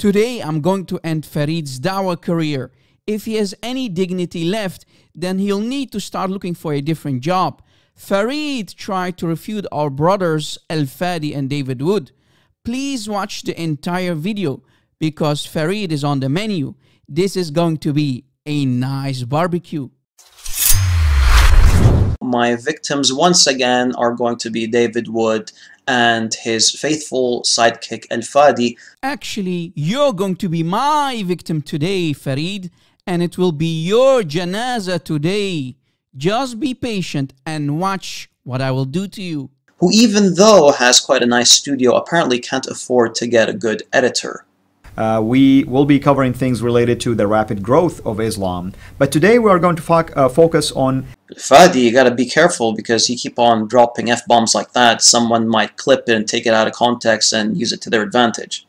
Today, I'm going to end Farid's dawah career. If he has any dignity left, then he'll need to start looking for a different job. Farid tried to refute our brothers Al Fadi and David Wood. Please watch the entire video because Farid is on the menu. This is going to be a nice barbecue. My victims once again are going to be David Wood and his faithful sidekick Al Fadi. Actually, you're going to be my victim today, Farid, and it will be your janaza today. Just be patient and watch what I will do to you. Who, even though has quite a nice studio, apparently can't afford to get a good editor. Uh, we will be covering things related to the rapid growth of Islam. But today we are going to fo uh, focus on Fadi, you gotta be careful because you keep on dropping F-bombs like that. Someone might clip it and take it out of context and use it to their advantage.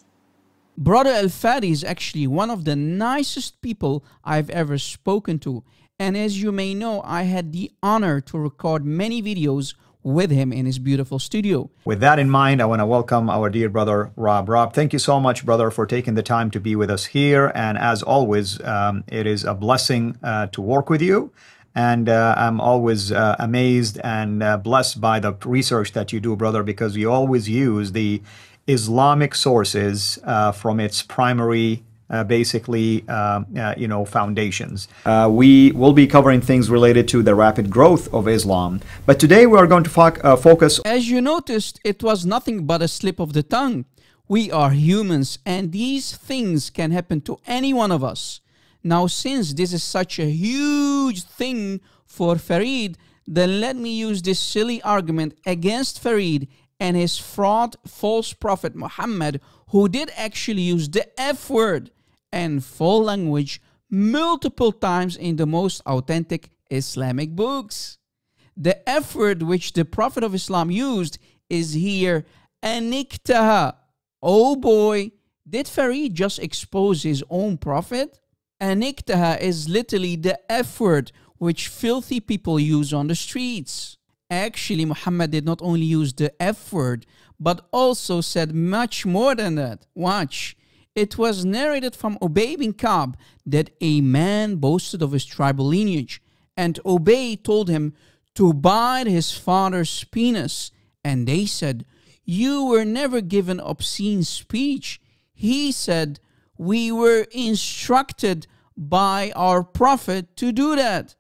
Brother Al Fadi is actually one of the nicest people I've ever spoken to. And as you may know, I had the honor to record many videos with him in his beautiful studio. With that in mind, I want to welcome our dear brother Rob. Rob, thank you so much, brother, for taking the time to be with us here. And as always, um, it is a blessing uh, to work with you. And uh, I'm always uh, amazed and uh, blessed by the research that you do, brother, because you always use the Islamic sources uh, from its primary uh, basically, uh, you know, foundations. We will be covering things related to the rapid growth of Islam. But today we are going to fo focus. As you noticed, it was nothing but a slip of the tongue. We are humans, and these things can happen to any one of us. Now, since this is such a huge thing for Farid, then let me use this silly argument against Farid and his fraud false prophet Muhammad, who did actually use the F word and full language multiple times in the most authentic Islamic books. The F word which the Prophet of Islam used is here aniktaha. Oh boy, did Farid just expose his own prophet? Aniktaha is literally the F word which filthy people use on the streets. Actually, Muhammad did not only use the F word, but also said much more than that. Watch. It was narrated from Ubay bin Ka'b that a man boasted of his tribal lineage, and Ubay told him to bite his father's penis. And they said, You were never given obscene speech. He said, We were instructed by our prophet to do that.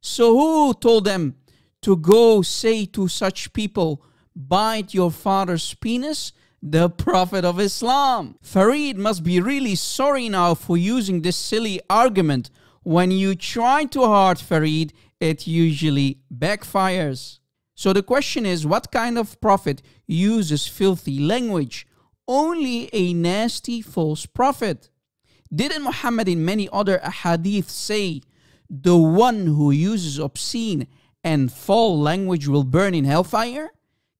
So who told them to go say to such people, Bite your father's penis? the Prophet of Islam. Farid must be really sorry now for using this silly argument. When you try too hard, Farid, it usually backfires. So the question is, what kind of prophet uses filthy language? Only a nasty false prophet. Didn't Muhammad in many other ahadith say, the one who uses obscene and foul language will burn in hellfire?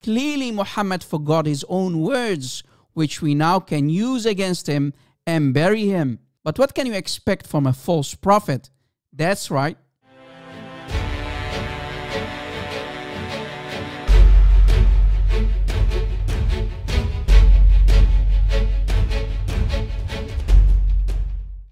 Clearly, Muhammad forgot his own words, which we now can use against him and bury him. But what can you expect from a false prophet? That's right,